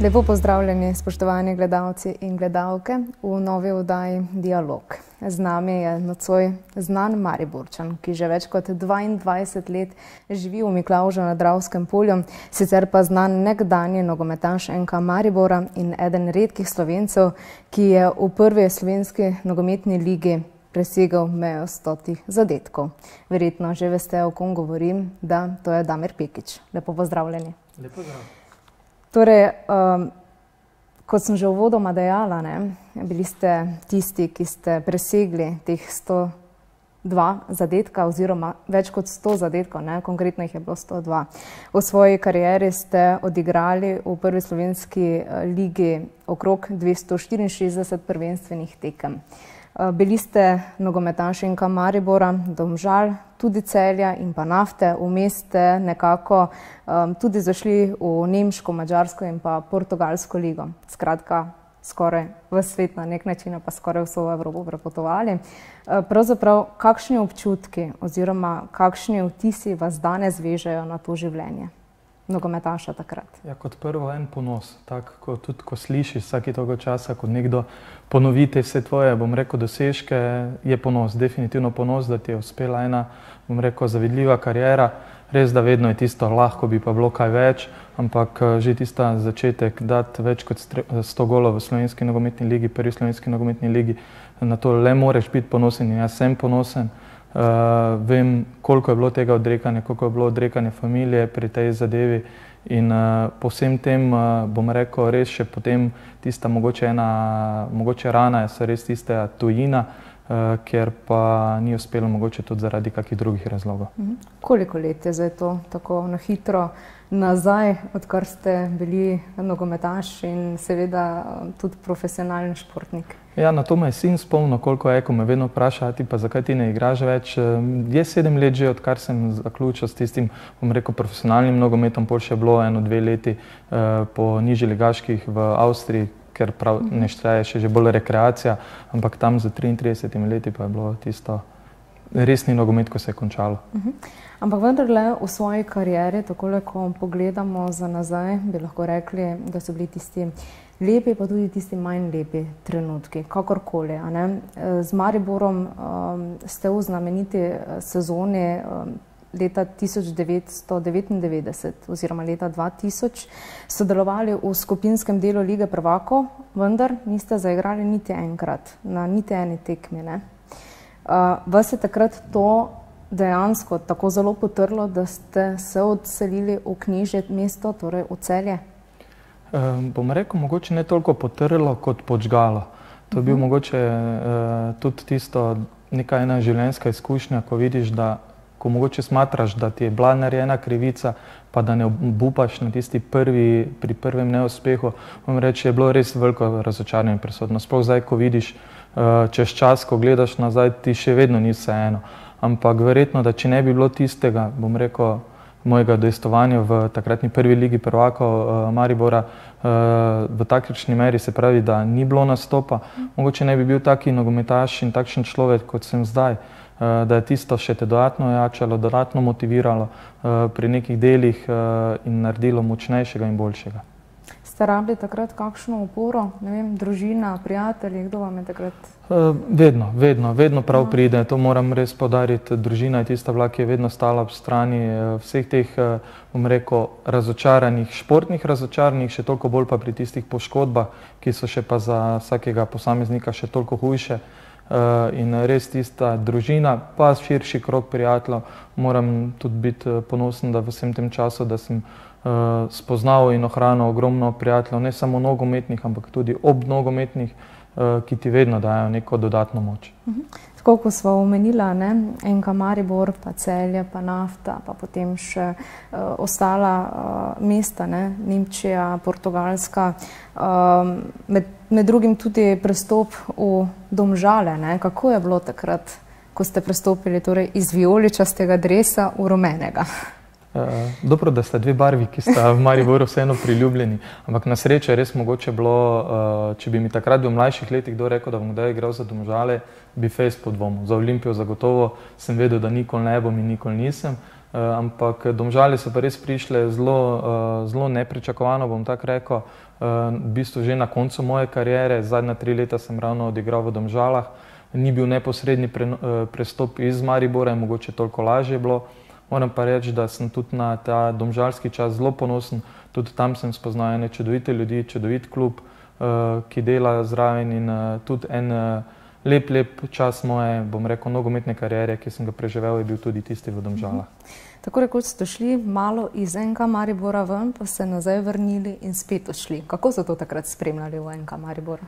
Lepo pozdravljeni, spoštovani gledalci in gledalke v novi oddaji Dialog. Z nami je nocoj znan Mariborčan, ki že več kot 22 let živi v Miklaužu na Dravskem polju, sicer pa znan nekdanji nogometaš NK Maribora in eden redkih slovencev, ki je v prvi slovenski nogometni ligi presegel mejo stotih zadetkov. Verjetno že veste, o kom govorim, da to je Damir Pekič. Lepo pozdravljeni. Lepo zdrav. Torej, um, kot sem že uvodoma dejala, ne, bili ste tisti, ki ste presegli teh 102 zadetka oziroma več kot 100 zadetkov, ne, konkretno jih je bilo 102. V svoji karieri ste odigrali v prvi slovenski ligi okrog 264 prvenstvenih tekem. Bili ste nogometašinka Maribora, Domžal, tudi Celja in pa Nafte. Vmes ste nekako tudi zašli v Nemško, Mačarsko in pa Portugalsko ligo. Skratka, skoraj v svet na nek način, pa skoraj vso Evropo prepotovali. Pravzaprav, kakšni občutki oziroma kakšni vtisi vas danes vežejo na to življenje? Nogometaša takrat? Ja, kot prvo en ponos, tako tudi ko slišiš vsake toga časa, ko nekdo ponovi te vse tvoje, bom rekel, dosežke, je ponos, definitivno ponos, da ti je uspela ena, bom rekel, zavidljiva karijera. Res, da vedno je tisto, lahko bi pa bilo kaj več, ampak že tista začetek, dati več kot 100 golov v slovenski nogometni ligi, prvi slovenski nogometni ligi, na to le moreš biti ponosen in jaz sem ponosen. Uh, vem, koliko je bilo tega odrekanja, koliko je bilo odrekanja familije pri tej zadevi. In uh, po vsem tem, uh, bom rekel, res še potem tista mogoče ena, mogoče rana, je res tista tujina, uh, ker pa ni uspelo mogoče tudi zaradi kakih drugih razlogov. -huh. Koliko let je zdaj to tako na hitro nazaj, odkar ste bili nogometaš in seveda tudi profesionalni športnik? Ja, na to me je sin spomnil, koliko je, ko me vedno vpraša, ti pa zakaj ti ne igraš več. Je sedem let že, odkar sem zaključil s tistim, bom rekel, profesionalnim nogometom, pol še bilo eno, dve leti uh, po nižji ligaških v Avstriji, ker prav ne štraje še že bolj rekreacija, ampak tam za 33 leti pa je bilo tisto resni nogomet, ko se je končalo. Uh -huh. Ampak vendarle v svoji karieri, tako ko pogledamo za nazaj, bi lahko rekli, da so bili tisti lepi, pa tudi tisti manj lepi trenutki, kakorkoli. Z Mariborom um, ste v znameniti eh, sezoni um, leta 1999 oziroma leta 2000 sodelovali v skupinskem delu lige prvako, vendar niste zaigrali niti enkrat na niti eni tekmi. Uh, vas je takrat to dejansko tako zelo potrlo, da ste se odselili v knjižje mesto, torej v celje? Um, bom rekel, mogoče ne toliko potrlo kot počgalo. To je bil uh -huh. mogoče uh, tudi tisto neka ena življenjska izkušnja, ko vidiš, da ko mogoče smatraš, da ti je bila narejena krivica, pa da ne obupaš na tisti prvi, pri prvem neuspehu, bom reči, je bilo res veliko razočaranje prisotno. Sploh zdaj, ko vidiš uh, čez čas, ko gledaš nazaj, ti še vedno ni vseeno. Ampak verjetno, da če ne bi bilo tistega, bom rekel, mojega dejstovanja v takratni prvi ligi prvako uh, Maribora uh, v takšni meri, se pravi, da ni bilo nastopa. Mogoče ne bi bil taki nogometaš in takšen človek, kot sem zdaj, uh, da je tisto še te dodatno jačalo, dodatno motiviralo uh, pri nekih delih uh, in naredilo močnejšega in boljšega. Ste rabili takrat kakšno oporo, ne vem, družina, prijatelji, kdo vam je takrat? Vedno, vedno, vedno prav no. pride, to moram res podariti. Družina je tista vlak, ki je vedno stala ob strani vseh teh, bom rekel, razočaranih, športnih razočaranih, še toliko bolj pa pri tistih poškodbah, ki so še pa za vsakega posameznika še toliko hujše. Uh, in res tista družina, pa širši krok prijateljev, moram tudi biti ponosen, da v vsem tem času, da sem uh, spoznal in ohranil ogromno prijateljev, ne samo nogometnih, ampak tudi ob nogometnih, uh, ki ti vedno dajo neko dodatno moč. Uh. Tako kot smo omenili, enka Maribor, pa celje, pa nafta, pa potem še uh, ostala uh, mesta, ne? Nemčija, Portugalska, um, med, med drugim tudi prestop v domžale. Ne? Kako je bilo takrat, ko ste prestopili torej, iz vijoličastega dresa v rumenega? Uh, dobro, da sta dve barvi, ki sta v Mariboru vseeno priljubljeni, ampak na srečo je res mogoče bilo, uh, če bi mi takrat v mlajših letih kdo rekel, da bom kdaj igral za domžale, bi fejs podvomil. Za Olimpijo zagotovo sem vedel, da nikoli ne bom in nikoli nisem. ampak domžali so pa res prišle zelo, zelo nepričakovano, bom tako rekel. V bistvu že na koncu moje kariere, zadnja tri leta sem ravno odigral v domžalah, ni bil neposredni pre, prestop iz Maribora, mogoče toliko lažje bilo. Moram pa reči, da sem tudi na ta domžalski čas zelo ponosen, tudi tam sem spoznal ene čudovite ljudi, čudovit klub, ki dela zraven in tudi en lep, lep čas moje, bom rekel, nogometne kariere, ki sem ga preživel, je bil tudi tisti v domžalah. Tako rekoč ste šli malo iz enka Maribora ven, pa se nazaj vrnili in spet odšli. Kako so to takrat spremljali v enka Maribora?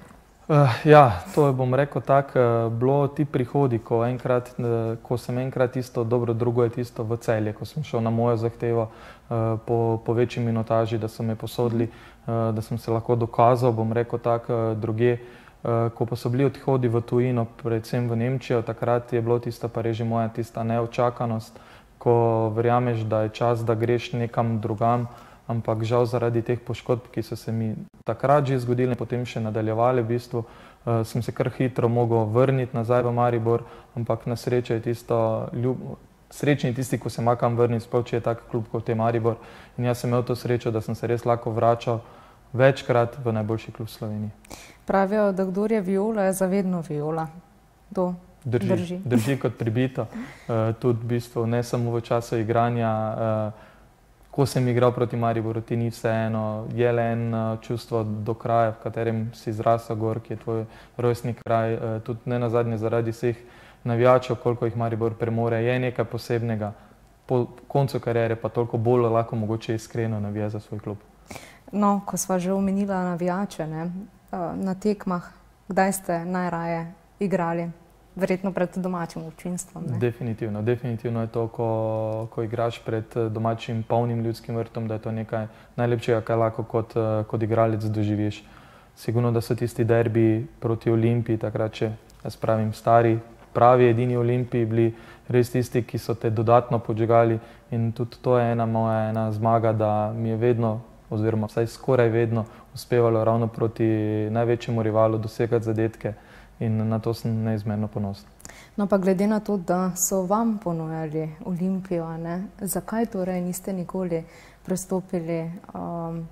Uh, ja, to je, bom rekel tako, uh, bilo ti prihodi, ko, enkrat, uh, ko sem enkrat isto, dobro, drugo je tisto v celje, ko sem šel na mojo zahtevo uh, po, po večji minotaži, da so me posodili, uh, da sem se lahko dokazal, bom rekel tako, uh, druge. Uh, ko pa so bili odhodi v tujino, predvsem v Nemčijo, takrat je bilo tista pa reži moja tista neočakanost, ko verjameš, da je čas, da greš nekam drugam, ampak žal zaradi teh poškodb, ki so se mi takrat že zgodile potem še nadaljevale, v bistvu, uh, sem se kar hitro mogel vrniti nazaj v Maribor, ampak na srečo je tisto ljub. Srečni tisti, ko se ima kam vrniti, sploh če je tak klub kot je Maribor. In jaz sem imel to srečo, da sem se res lahko vračal večkrat v najboljši klub Slovenije. Pravijo, da kdo je viola, je zavedno viola. To drži. Drži, drži kot pribito. Uh, tudi v bistvu ne samo v času igranja. Uh, ko sem igral proti Mariboru, ti ni vseeno, je le en uh, čustvo do kraja, v katerem si zrasel gor, ki je tvoj rojstni kraj, uh, tudi ne na zadnje zaradi vseh navijačev, koliko jih Maribor premore, je nekaj posebnega. Po koncu karijere pa toliko bolj lahko mogoče iskreno navija za svoj klub. No, ko sva že omenila navijače ne, uh, na tekmah, kdaj ste najraje igrali? verjetno pred domačim občinstvom. Ne? Definitivno, definitivno je to, ko, ko igraš pred eh, domačim polnim ljudskim vrtom, da je to nekaj najlepšega, kar lahko kot, eh, kot igralec doživiš. Sigurno, da so tisti derbi proti Olimpiji, takrat, če jaz pravim, stari, pravi, edini Olimpiji, bili res tisti, ki so te dodatno podžegali. In tudi to je ena moja ena zmaga, da mi je vedno, oziroma vsaj skoraj vedno, uspevalo ravno proti največjemu rivalu dosegati zadetke in na to sem neizmerno ponosen. No, pa glede na to, da so vam ponujali Olimpijo, ne, zakaj torej niste nikoli prestopili um,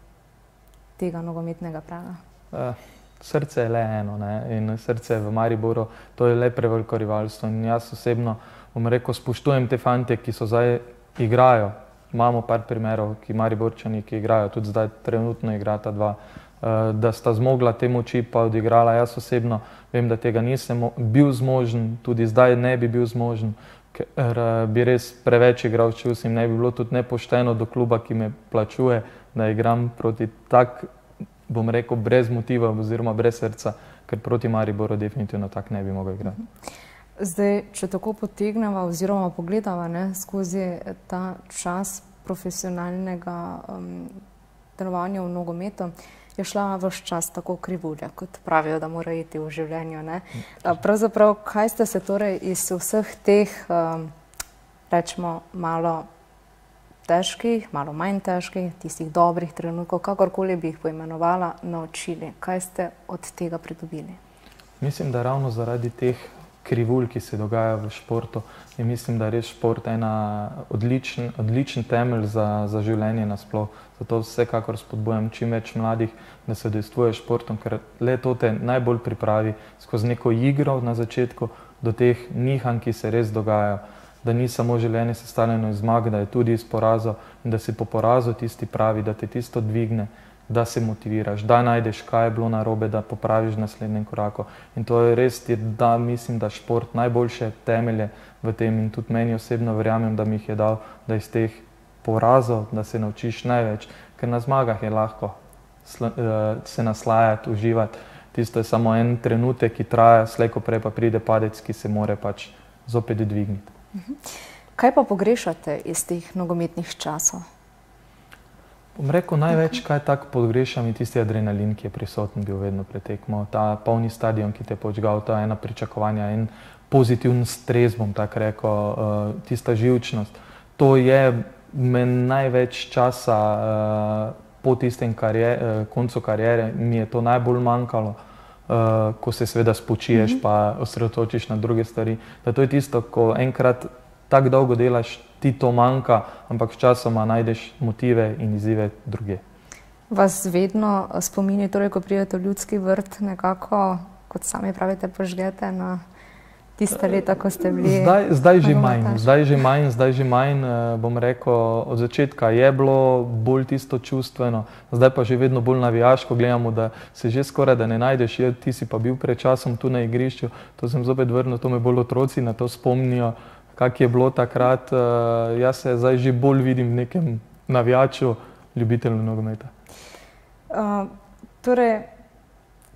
tega nogometnega praga? Uh, srce je le eno ne, in srce v Mariboru, to je le preveliko rivalstvo. In jaz osebno, bom rekel, spoštujem te fante, ki so zdaj igrajo. Imamo par primerov, ki Mariborčani, ki igrajo, tudi zdaj trenutno igrata dva. Eh, da sta zmogla te moči, pa odigrala. Jaz osebno vem, da tega nisem bil zmožen, tudi zdaj ne bi bil zmožen, ker eh, bi res preveč igral, če vsi ne bi bilo tudi nepošteno do kluba, ki me plačuje, da igram proti tak, bom rekel, brez motiva oziroma brez srca, ker proti Mariboru definitivno tak ne bi mogel igrati. Zdaj, če tako potegnemo oziroma pogledamo ne, skozi ta čas profesionalnega um, delovanja v nogometu, je šla vse čas tako krivulja, kot pravijo, da mora iti v življenju. Ne? Pravzaprav, kaj ste se torej iz vseh teh, um, rečemo, malo težkih, malo manj težkih, tistih dobrih trenutkov, kakorkoli bi jih poimenovala, naučili? Kaj ste od tega pridobili? Mislim, da ravno zaradi teh krivulj, ki se dogajajo v športu, in mislim, da je res šport ena odličen, odličen temelj za, za življenje nasploh. Zato vsekakor spodbujam čim več mladih, da se udejstvuje športom, ker le to te najbolj pripravi skozi neko igro na začetku do teh nihanj, ki se res dogajajo. Da ni samo življenje sestavljeno iz zmag, da je tudi iz porazov in da si po porazu tisti pravi, da te tisto dvigne da se motiviraš, da najdeš, kaj je bilo narobe, da popraviš naslednjem koraku. In to je res, da mislim, da šport najboljše temelje v tem in tudi meni osebno verjamem, da mi jih je dal, da iz teh porazov, da se naučiš največ, ker na zmagah je lahko uh, se naslajati, uživati. Tisto je samo en trenutek, ki traja, slejko prej pa pride padec, ki se more pač zopet dvigniti. Mhm. Kaj pa pogrešate iz teh nogometnih časov? Bom rekel, največ, kaj tako pogrešam, je tisti adrenalin, ki je prisoten bil vedno pretekmo. Ta polni stadion, ki te je počgal, ta ena pričakovanja in pozitiven stres, bom tako rekel, uh, tista živčnost. To je meni največ časa uh, po tistem karier, uh, koncu karijere, mi je to najbolj manjkalo. Uh, ko se seveda spočiješ, mm -hmm. pa osredotočiš na druge stvari. Da to je tisto, ko enkrat tako dolgo delaš, ti to manjka, ampak sčasoma najdeš motive in izzive druge. Vas vedno spomini, torej, ko pridete v ljudski vrt, nekako, kot sami pravite, požgete na tiste leta, ko ste bili? Zdaj, zdaj že manj, zdaj že manj, zdaj že manj, eh, bom rekel, od začetka je bilo bolj tisto čustveno, zdaj pa že vedno bolj navijaško gledamo, da se že skoraj da ne najdeš, je, ti si pa bil pred časom tu na igrišču, to sem zopet vrnil, to me bolj otroci na to spomnijo, kak je bilo takrat, uh, jaz se zdaj že bolj vidim v nekem navijaču, ljubitelju nogometa. Uh, torej,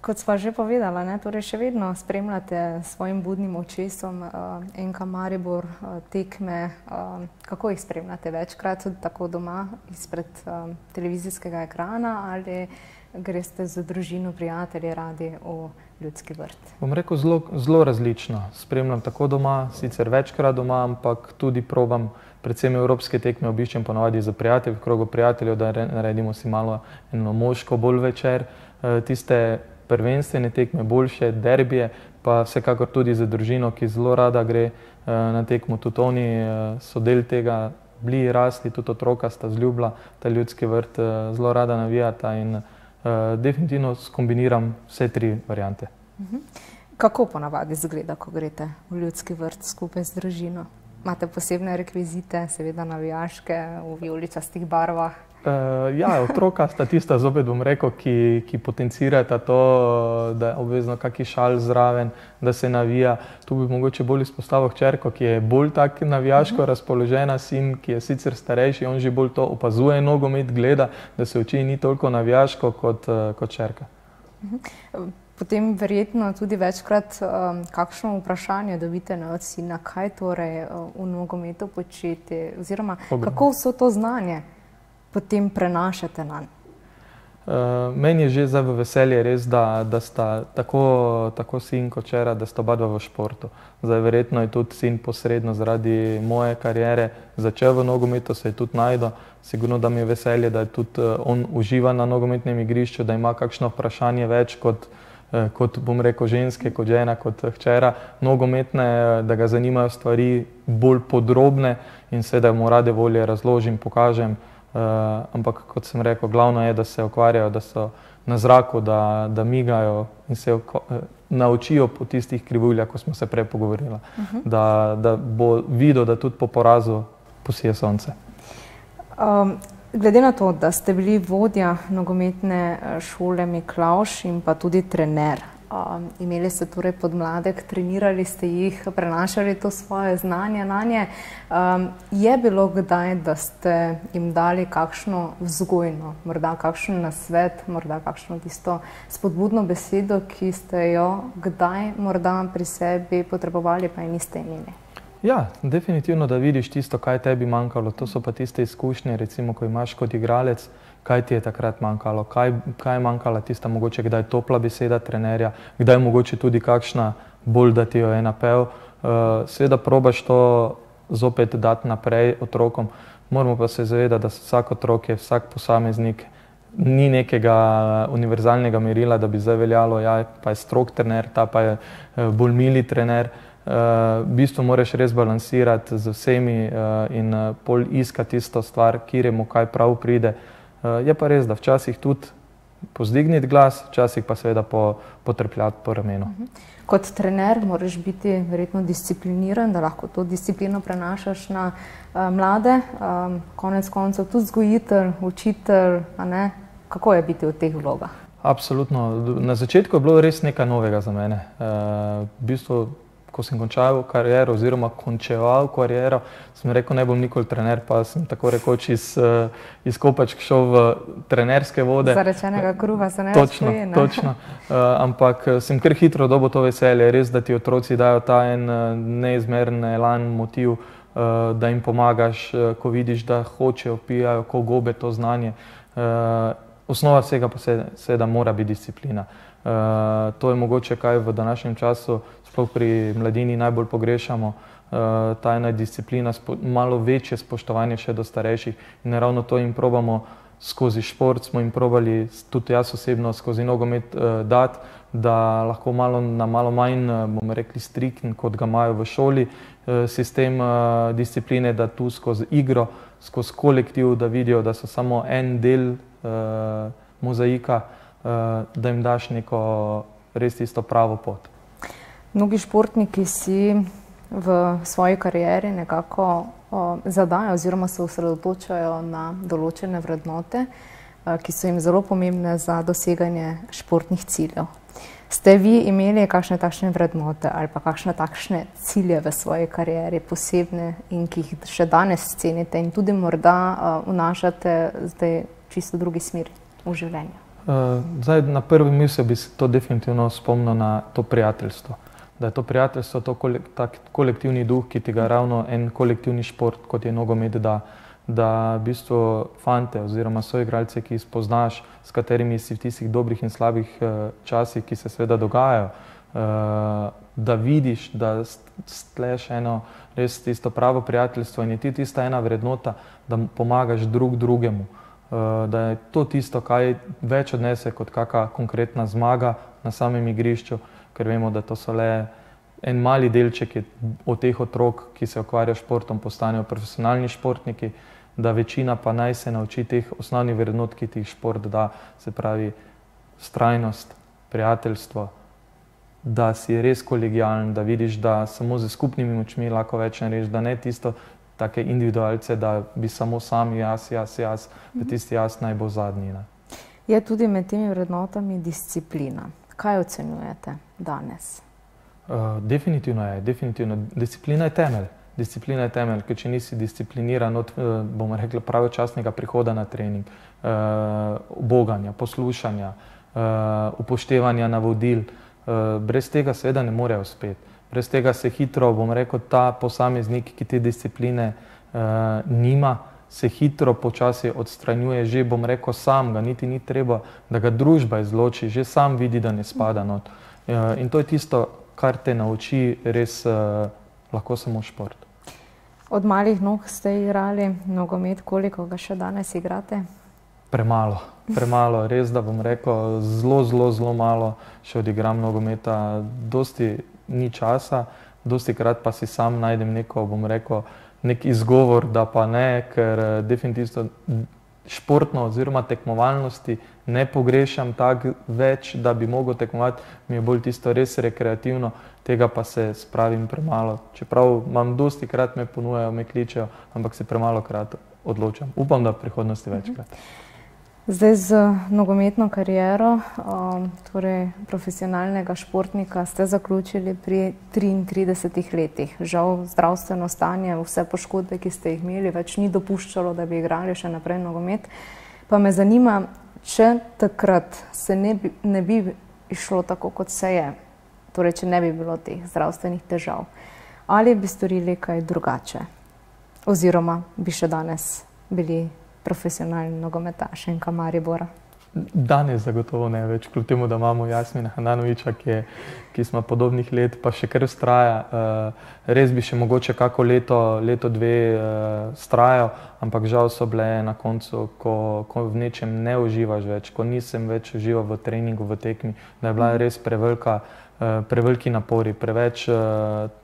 Kot sva že povedala, ne, torej še vedno spremljate s svojim budnim očesom uh, enka Maribor uh, tekme. Uh, kako jih spremljate večkrat, tako doma, izpred uh, televizijskega ekrana ali greste z družino, prijatelji radi v ljudski vrt? Bom rekel zelo, zelo različno. Spremljam tako doma, sicer večkrat doma, ampak tudi probam predvsem evropske tekme obiščem ponovadi za prijatelje, v krogu prijateljev, da naredimo si malo eno moško bolj večer. Uh, tiste prvenstvene tekme, boljše derbije, pa vsekakor tudi za družino, ki zelo rada gre uh, na tekmo. Tudi oni uh, so del tega, bili rasli, tudi otroka sta zljubila ta ljudski vrt, zelo rada navijata in uh, definitivno skombiniram vse tri variante. Mhm. Kako ponavadi izgleda, ko greste v ljudski vrt skupaj z družino? Imate posebne rekvizite, seveda navijaške, v vijoličastih barvah? Uh, ja, otroka sta tista, zopet bom rekel, ki, ki potencirata to, da je obvezno kakšen šal zraven, da se navija. Tu bi mogoče bolj izpostavil črko, ki je bolj tako navijaško uh mhm. -huh. razpoložena, sin, ki je sicer starejši, on že bolj to opazuje, nogomet gleda, da se uči ni toliko navijaško kot, uh, kot črka. Uh mhm. -huh. Potem verjetno tudi večkrat um, kakšno vprašanje dobite na od sina, kaj torej uh, v nogometu početi, oziroma Pogledam. kako vso to znanje potem prenašate na njih? Uh, meni je že zdaj v veselje res, da, da sta tako, tako sin kot čera, da sta oba v športu. Zdaj verjetno je tudi sin posredno zaradi moje kariere začel v nogometu, se je tudi najdel. Sigurno, da mi je veselje, da je tudi uh, on uživa na nogometnem igrišču, da ima kakšno vprašanje več kot, uh, kot bom rekel, ženske, kot žena, kot hčera, nogometne, da ga zanimajo stvari bolj podrobne in se da mu rade volje razložim, pokažem. Uh, ampak, kot sem rekel, glavno je, da se ukvarjajo, da so na zraku, da, da migajo in se uh, naučijo po tistih krivuljah, ko smo se prej pogovorili, uh mhm. -huh. da, da bo videl, da tudi po porazu posije sonce. Um, glede na to, da ste bili vodja nogometne eh, šole Miklauš in pa tudi trener Um, imeli ste torej podmladek, trenirali ste jih, prenašali to svoje znanje na nje. Um, je bilo kdaj, da ste jim dali kakšno vzgojno, morda kakšen nasvet, morda kakšno tisto spodbudno besedo, ki ste jo kdaj morda pri sebi potrebovali, pa je niste imeli? Ja, definitivno, da vidiš tisto, kaj tebi manjkalo. To so pa tiste izkušnje, recimo, ko imaš kot igralec kaj ti je takrat manjkalo, kaj, kaj je manjkala tista mogoče kdaj topla beseda trenerja, kdaj mogoče tudi kakšna bolj, da ti jo je napel. Uh, seveda probaš to zopet dati naprej otrokom, moramo pa se zavedati, da vsak otrok je vsak posameznik, ni nekega univerzalnega merila, da bi zdaj veljalo, ja, pa je strok trener, ta pa je uh, bolj mili trener. Uh, v bistvu moraš res balansirati z vsemi uh, in pol iskati tisto stvar, kjer mu kaj prav pride. Eh, je pa res, da včasih tudi pozdigniti glas, včasih pa seveda po, potrpljati po ramenu. Mhm. Kot trener moraš biti verjetno discipliniran, da lahko to disciplino prenašaš na uh, mlade, um, konec koncev tudi vzgojitelj, učitelj, kako je biti v teh vlogah? Absolutno. Na začetku je bilo res nekaj novega za mene. Uh, v bistvu ko sem končal kariero, oziroma končeval kariero, sem rekel, ne bom nikoli trener, pa sem tako rekoč iz, eh, iz Kopačk šel v trenerske vode. Zarečenega kruha se ne točno, šli, ne? Točno, uh, ampak eh, sem kar hitro dobo to veselje, res, da ti otroci dajo ta en neizmeren elan, motiv, uh, da jim pomagaš, ko vidiš, da hočejo, pijajo, ko gobe to znanje. Uh, osnova vsega pa se, seveda mora biti disciplina. Uh, to je mogoče kaj v današnjem času sploh pri mladini najbolj pogrešamo, uh, ta ena disciplina, malo večje spoštovanje še do starejših in ravno to jim probamo skozi šport smo jim probali, tudi jaz osebno, skozi nogomet uh, dati, da lahko malo, na malo manj, bomo rekli, striktni, kot ga imajo v šoli, uh, sistem uh, discipline, da tu skozi igro, skozi kolektiv, da vidijo, da so samo en del uh, mozaika, uh, da jim daš neko res isto pravo pot. Mnogi športniki si v svoji karieri nekako o, zadajo oziroma se osredotočajo na določene vrednote, o, ki so jim zelo pomembne za doseganje športnih ciljev. Ste vi imeli kakšne takšne vrednote ali pa kakšne takšne cilje v svoji karieri posebne in ki jih še danes cenite in tudi morda uh, vnašate zdaj čisto drugi smer v življenju? Uh, zdaj, na prvi misli bi se to definitivno spomnil na to prijateljstvo da je to prijateljstvo, to tak kolektivni duh, ki ti ga ravno en kolektivni šport, kot je nogomet, da, da v bistvu fante oziroma soigralce, ki jih spoznaš, s katerimi si v tistih dobrih in slabih uh, časih, ki se seveda dogajajo, uh, da vidiš, da stleš eno res tisto pravo prijateljstvo in je ti tista ena vrednota, da pomagaš drug drugemu. Uh, da je to tisto, kar več odnese kot kakšna konkretna zmaga na samem igrišču, uh, ker vemo, da to so le en mali delček od teh otrok, ki se ukvarjajo s športom, postanejo profesionalni športniki, da večina pa naj se nauči teh osnovnih vrednot, ki ti jih šport da, se pravi strajnost, prijateljstvo, da si res kolegijalen, da vidiš, da samo z skupnimi močmi lahko več narediš, da ne tisto. Take individualce, da bi samo sam jaz, jaz, jaz, da tisti jaz naj bo zadnji. Ne. Je tudi med temi vrednotami disciplina. Kaj ocenjujete danes? Uh, definitivno je. Definitivno. Disciplina je temelj. Disciplina je temelj, ker če nisi discipliniran, od, uh, bomo rekli, pravočasnega prihoda na trening, uh, boganja, poslušanja, uh, upoštevanja navodil, uh, brez tega seveda ne more uspeti. Brez tega se hitro, bom rekel, ta posameznik, ki te discipline uh, nima, se hitro počasi odstranjuje, že bom rekel sam, ga niti ni treba, da ga družba izloči, že sam vidi, da ne spada not. Ja, in to je tisto, kar te nauči res uh, lahko samo šport. Od malih nog ste igrali nogomet, koliko ga še danes igrate? Premalo, premalo, res da bom rekel, zelo, zelo, zelo malo še odigram nogometa, dosti ni časa, dosti krat pa si sam najdem neko, bom rekel, nek izgovor, da pa ne, ker eh, definitivno športno oziroma tekmovalnosti ne pogrešam tako več, da bi mogel tekmovati, mi je bolj tisto res rekreativno, tega pa se spravim premalo. Čeprav imam dosti krat me ponujajo, me kličejo, ampak se premalo krat odločam. Upam, da v prihodnosti večkrat. Mm -hmm. Zdaj z nogometno kariero, um, torej profesionalnega športnika, ste zaključili pri 33 letih. Žal zdravstveno stanje, vse poškodbe, ki ste jih imeli, več ni dopuščalo, da bi igrali še naprej nogomet. Pa me zanima, če takrat se ne bi, ne bi išlo tako, kot se je, torej če ne bi bilo teh zdravstvenih težav, ali bi storili kaj drugače oziroma bi še danes bili profesionalni nogometaš in kamari Bora? Danes zagotovo ne več, kljub temu, da imamo Jasmina Hananoviča, ki, ki smo podobnih let, pa še kar ustraja. Uh, res bi še mogoče kako leto, leto dve uh, eh, strajal, ampak žal so bile na koncu, ko, ko v nečem ne uživaš več, ko nisem več užival v treningu, v tekmi, da je bila mhm. res prevelika. Eh, preveliki napori, preveč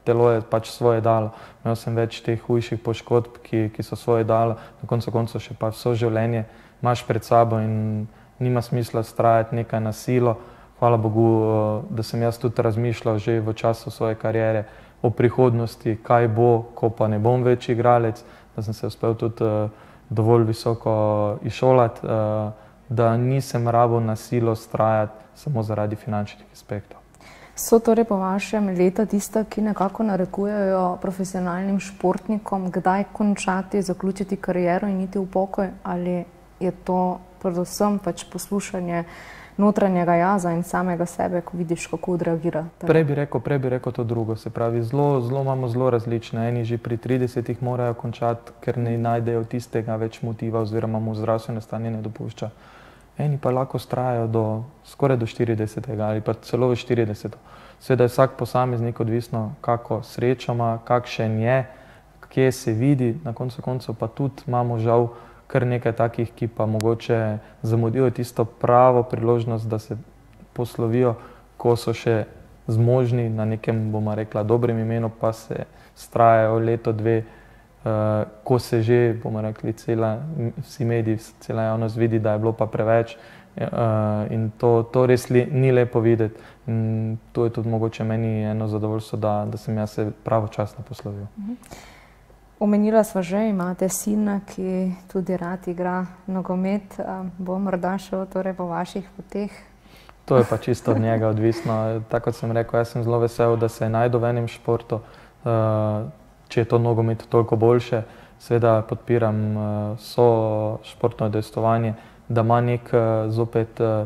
telo je pač svoje dalo. Imel sem več teh hujših poškodb, ki, ki so svoje dalo, na koncu konca še pa vse življenje imaš pred sabo in nima smisla strajati nekaj na silo. Hvala Bogu, uh, da sem jaz tudi razmišljal že v času svoje kariere o prihodnosti, kaj bo, ko pa ne bom več igralec, da sem se uspel tudi uh, dovolj visoko išolati, uh, da nisem rabo na silo strajati samo zaradi finančnih aspektov. So torej po vašem leta tista, ki nekako narekujejo profesionalnim športnikom, kdaj končati, zaključiti kariero in iti v pokoj, ali je to predvsem pač poslušanje notranjega jaza in samega sebe, ko vidiš, kako odreagira? Prej bi rekel, prej bi rekel to drugo. Se pravi, zelo, imamo zelo različne. Eni že pri 30-ih morajo končati, ker ne najdejo tistega več motiva oziroma mu zdravstveno stanje ne dopušča eni pa lahko strajajo do skoraj do 40. ali pa celo v 40. Seveda je vsak posameznik odvisno, kako srečo ima, kakšen je, kje se vidi, na koncu koncev pa tudi imamo žal kar nekaj takih, ki pa mogoče zamudijo tisto pravo priložnost, da se poslovijo, ko so še zmožni na nekem, bomo rekla, dobrem imenu, pa se strajajo leto, dve, uh, ko se že, bomo rekli, cela, vsi mediji, cela javnost vidi, da je bilo pa preveč. Uh, in to, to res li, ni lepo videti. In to je tudi mogoče meni eno zadovoljstvo, da, da sem jaz se pravočasno poslovil. Omenila sva že, imate sina, ki tudi rad igra nogomet. Bo morda šel torej po vaših poteh? To je pa čisto od njega odvisno. Tako kot sem rekel, jaz sem zelo vesel, da se je najdel v enem športu. Uh, če je to nogomet toliko boljše, seveda podpiram uh, so športno dejstvovanje, da ima nek uh, zopet uh,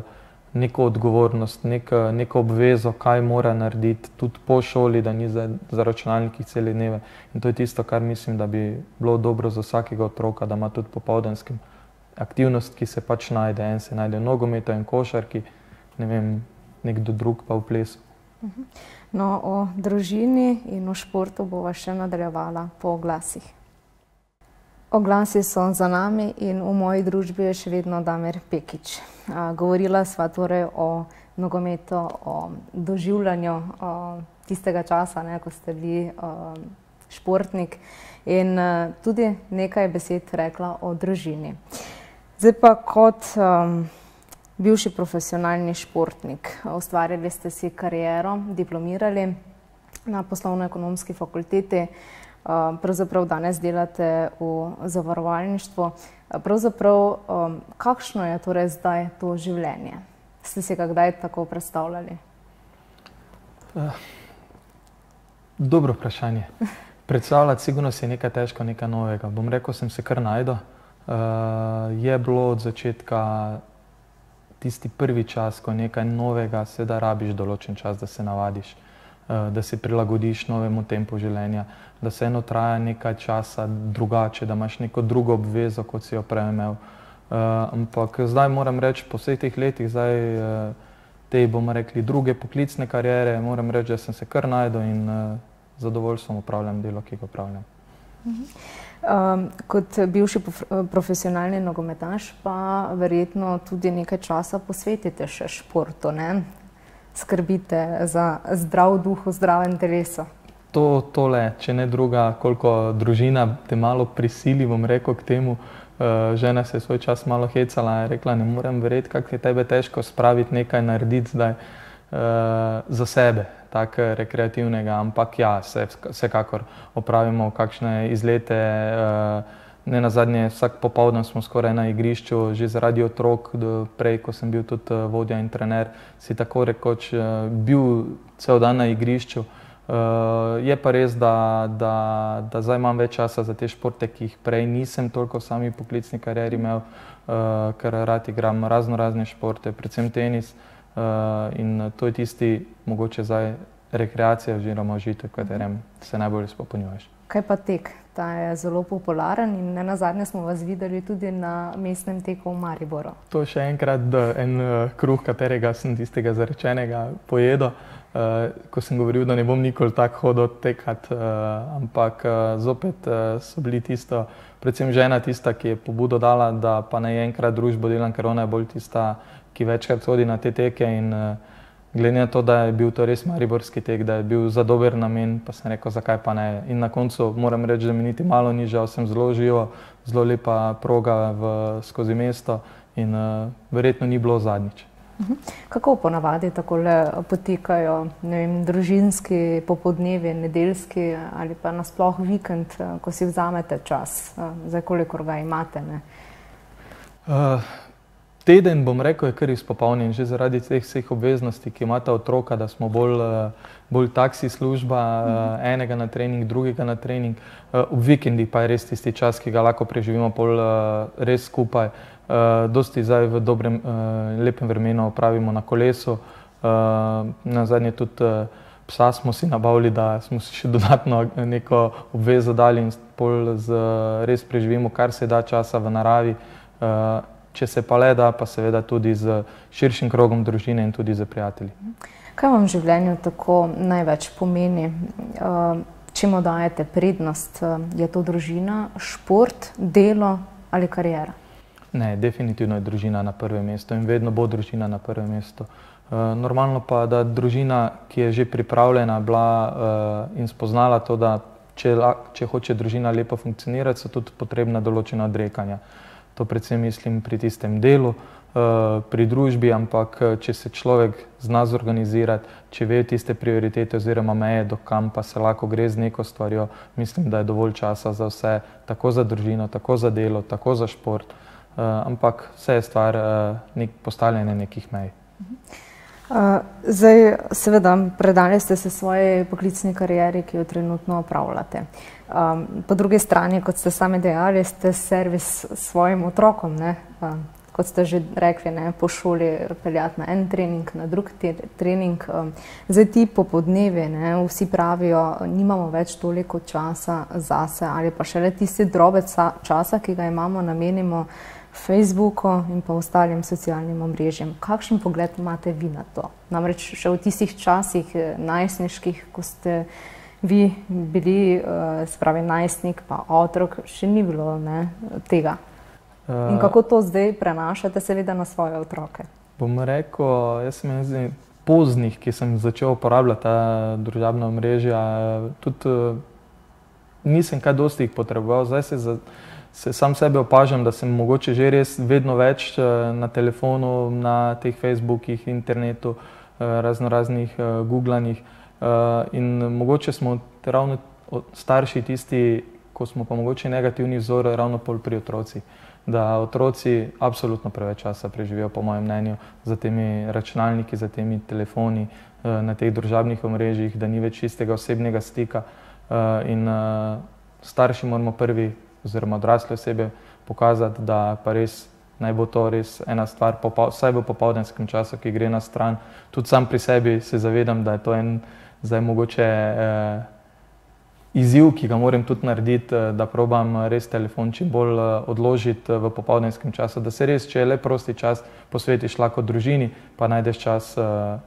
neko odgovornost, nek, neko obvezo, kaj mora narediti tudi po šoli, da ni za, za računalniki cele dneve. In to je tisto, kar mislim, da bi bilo dobro za vsakega otroka, da ima tudi popovdanskim aktivnost, ki se pač najde. En se najde v nogometu in košarki, ne vem, nekdo drug pa v plesu. Mhm. No, o družini in o športu bova še nadaljevala po oglasih. Oglasi so za nami in v moji družbi je še vedno Damir Pekič. Govorila sva torej o nogometu, o doživljanju o tistega časa, ne, ko ste bili športnik in tudi nekaj besed rekla o družini. Zdaj pa kot um, bivši profesionalni športnik, ustvarjali ste si kariero, diplomirali na poslovno-ekonomski fakulteti, pravzaprav danes delate v zavarovalništvu. Pravzaprav, um, kakšno je torej zdaj to življenje? Ste si ga kdaj tako predstavljali? Uh, dobro vprašanje. Predstavljati sigurno si je nekaj težko, nekaj novega. Bom rekel, sem se kar najdel. Uh, je bilo od začetka tisti prvi čas, ko nekaj novega, seveda rabiš določen čas, da se navadiš. Eh, da se prilagodiš novemu tempu življenja, da se eno traja nekaj časa drugače, da imaš neko drugo obvezo, kot si jo prej imel. Uh, ampak zdaj moram reči, po vseh teh letih, zdaj uh, te bomo rekli druge poklicne karijere, moram reči, da sem se kar najdel in uh, zadovoljstvom upravljam delo, ki ga upravljam. Um, kot bivši profesionalni nogometaš, pa verjetno tudi nekaj časa posvetite še športu. Ne? Skrbite za zdrav duh, v zdravem telesu? To, tole, če ne druga, koliko družina te malo prisili, bom rekel k temu. Uh, žena se je svoj čas malo hecala in rekla, ne morem verjeti, kako je tebe težko spraviti nekaj narediti zdaj uh, za sebe, tako rekreativnega, ampak ja, se, vsekakor opravimo kakšne izlete. Uh, Ne na zadnje, vsak popoldan smo skoraj na igrišču, že zaradi otrok, prej, ko sem bil tudi eh, vodja in trener, si tako rekoč eh, bil cel dan na igrišču. Uh, je pa res, da, da, da zdaj imam več časa za te športe, ki jih prej nisem toliko v sami poklicni karieri imel, ker rad igram razno razne športe, predvsem tenis. In to je tisti, mogoče zdaj, rekreacija oziroma užitek, v katerem se najbolj izpopolnjuješ. Kaj pa tek? Ta je zelo popularen in ne na zadnje smo vas videli tudi na mestnem teku v Mariboru. To je še enkrat en uh, kruh, katerega sem tistega zarečenega pojedel. Uh, ko sem govoril, da ne bom nikoli tako hodil tekat, uh, ampak uh, zopet uh, so bili tisto, predvsem žena tista, ki je pobudo dala, da pa naj enkrat družbo delam, ker ona je bolj tista, ki večkrat hodi na te teke in uh, glede na to, da je bil to res mariborski tek, da je bil za dober namen, pa sem rekel, zakaj pa ne. In na koncu moram reči, da mi niti malo ni žal, sem zelo živo, zelo lepa proga v, skozi mesto in uh, verjetno ni bilo zadnjič. Mhm. Kako ponavadi tako potekajo vem, družinski popodnevi, nedeljski ali pa nasploh vikend, eh, ko si vzamete čas, eh, za koliko ga imate? Uh, Teden, bom rekel, je kar izpopolnjen, že zaradi teh vseh obveznosti, ki imata otroka, da smo bolj, eh, bolj taksi služba, mm. enega na trening, drugega na trening. Eh, ob vikendih pa je res tisti čas, ki ga lahko preživimo pol res skupaj. Dosti zdaj v dobrem, lepem vremenu opravimo na kolesu. Na zadnje tudi psa smo si nabavili, da smo si še dodatno neko obvezo dali in pol z, res preživimo kar se da časa v naravi če se pa le da, pa seveda tudi z širšim krogom družine in tudi z prijatelji. Kaj vam v življenju tako največ pomeni? Eh, Če mu dajete prednost, eh, je to družina, šport, delo ali karijera? Ne, definitivno je družina na prvem mestu in vedno bo družina na prvem mestu. Uh, normalno pa, da družina, ki je že pripravljena bila uh, in spoznala to, da če, če hoče družina lepo funkcionirati, so tudi potrebna določena odrekanja. To predvsem mislim pri tistem delu, uh, pri družbi, ampak če se človek zna zorganizirati, če ve tiste prioritete oziroma meje, do kam pa se lahko gre z neko stvarjo, mislim, da je dovolj časa za vse, tako za družino, tako za delo, tako za šport. Uh, ampak vse je stvar nek postavljanja nekih mej. Zdaj, seveda, predali ste se svoji poklicni karieri, ki jo trenutno opravljate. Um, po drugi strani, kot ste sami dejali, ste servis svojim otrokom. Uh, kot ste že rekli, ne, po šoli peljati na en trening, na drug trening. Um, zdaj ti popodnevi, ne, vsi pravijo, nimamo več toliko časa zase ali pa šele tisti drobec časa, ki ga imamo, namenimo Facebooku in pa ostalim socialnim omrežjem. Kakšen pogled imate vi na to? Namreč še v tistih časih eh, najstniških, ko ste vi bili, uh, spravi najstnik pa otrok, še ni bilo ne, tega. Uh, in kako to zdaj prenašate, seveda, na svoje otroke? Bom rekel, jaz sem iz poznih, ki sem začel uporabljati ta družabna omrežja, tudi uh, nisem kaj dosti jih potreboval, zdaj se za se sam sebe opažam, da sem mogoče že res vedno več eh, na telefonu, na teh Facebookih, internetu, eh, razno raznih eh, googlanjih. In mogoče smo ravno starši tisti, ko smo pa mogoče negativni vzor, ravno pol pri otroci. Da otroci absolutno preveč časa preživijo, po mojem mnenju, za temi računalniki, za temi telefoni, na teh družabnih omrežjih, da ni več čistega osebnega stika. In starši moramo prvi oziroma odrasle osebe pokazati, da pa res naj bo to res ena stvar, vsaj v popovdenskem času, ki gre na stran. Tudi sam pri sebi se zavedam, da je to en zdaj mogoče eh, izziv, ki ga moram tudi narediti, eh, da probam res telefon čim bolj eh, odložiti eh, v popovdenskem času, da se res, če je le prosti čas, posvetiš lahko družini, pa najdeš čas eh,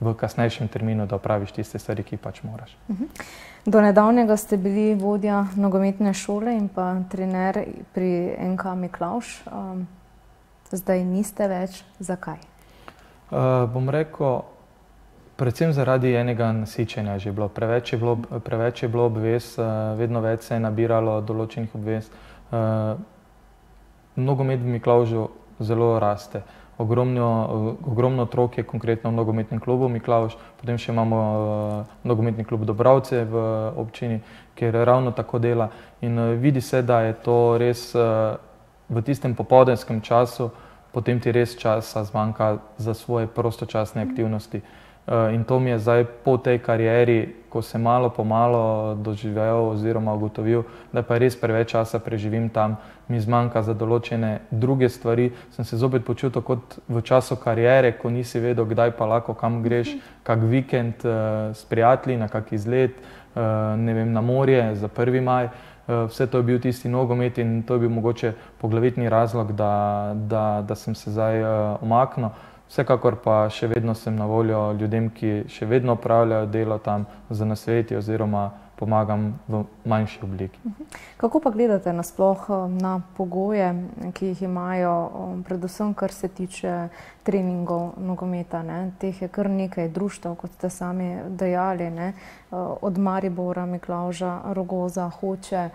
v kasnejšem terminu, da opraviš tiste stvari, ki pač moraš. Mhm. Do nedavnega ste bili vodja nogometne šole in pa trener pri NK Miklauš. Um, zdaj niste več. Zakaj? Uh, bom rekel, predvsem zaradi enega nasičenja je bilo. Preveč je bilo, preveč je bilo obvez, uh, vedno več se je nabiralo določenih obvez. Uh, nogomet v Miklaužu zelo raste. Ogromno, ogromno otrok je konkretno v nogometnem klubu Miklaoš, potem še imamo nogometni klub Dobravce v občini, kjer ravno tako dela in vidi se, da je to res v tistem popoldenskem času, potem ti res časa zmanjka za svoje prostočasne aktivnosti. Mm. Eh, in to mi je zdaj po tej karieri, ko sem malo po malo doživel oziroma ugotovil, da pa res preveč časa preživim tam, mi zmanjka za določene druge stvari, sem se zopet počutil kot v času karijere, ko nisi vedel, kdaj pa lahko kam greš, kak vikend uh, s prijatelji, na kak izlet, uh, ne vem, na morje za prvi maj. Uh, vse to je bil tisti nogomet in to je bil mogoče poglavitni razlog, da, da, da sem se zdaj uh, omaknil. Vsekakor pa še vedno sem na voljo ljudem, ki še vedno upravljajo delo tam za nasveti oziroma pomagam v manjši obliki. Mhm. Kako pa gledate nasploh eh, na pogoje, ki jih imajo, eh, predvsem kar se tiče treningov nogometa? Ne? Teh je kar nekaj društev, kot ste sami dejali, ne? Eh, od Maribora, Miklauža, Rogoza, Hoče.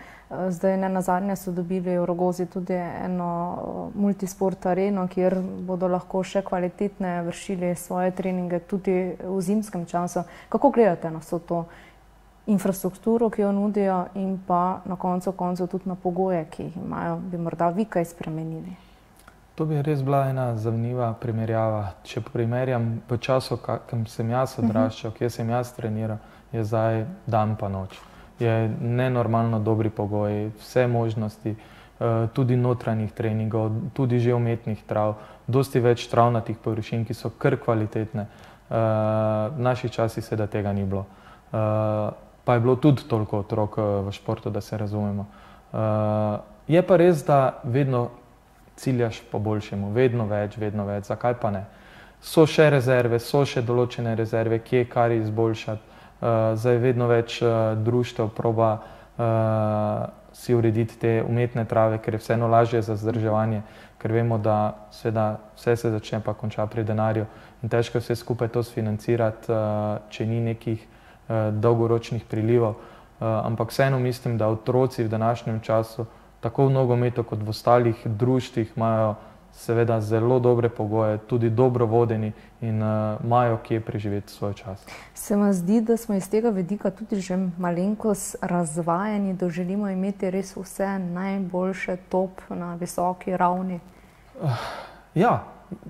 Zdaj ne na zadnje so dobili v Rogozi tudi eno multisport areno, kjer bodo lahko še kvalitetne vršili svoje treninge tudi v zimskem času. Kako gledate na vso to? Infrastrukturo, ki jo nudijo, in pa na koncu koncev tudi na pogoje, ki jih imajo, bi morda vi kaj spremenili. To bi res bila ena zanimiva primerjava. Če primerjam v času, kakem sem jaz mhm. odraščal, kje sem jaz treniral, je zdaj dan pa noč. Je nenormalno dobri pogoji, vse možnosti, eh, tudi notranjih treningov, tudi že umetnih trav, dosti več travnatih površin, ki so kar kvalitetne. Eh, v naših časih se da tega ni bilo. Pa je bilo tudi toliko otrok eh, v športu, da se razumemo. Uh, je pa res, da vedno ciljaš po boljšemu, vedno več, vedno več. Zakaj pa ne? So še rezerve, so še določene rezerve, kje kar izboljšati. Uh, zdaj vedno več uh, društev proba uh, si urediti te umetne trave, ker je vseeno lažje za zdrževanje, ker vemo, da sveda, vse se začne pa konča pri denarju in težko je vse skupaj to sfinancirati, uh, če ni nekih uh, dolgoročnih prilivov. Uh, ampak vseeno mislim, da otroci v današnjem času, tako v nogometu kot v ostalih društvih, imajo seveda zelo dobre pogoje, tudi dobro vodeni in uh, imajo kje preživeti svoj čas. Se vam zdi, da smo iz tega vedika tudi že malenkost razvajeni, da želimo imeti res vse najboljše, top na visoki ravni? Uh, ja,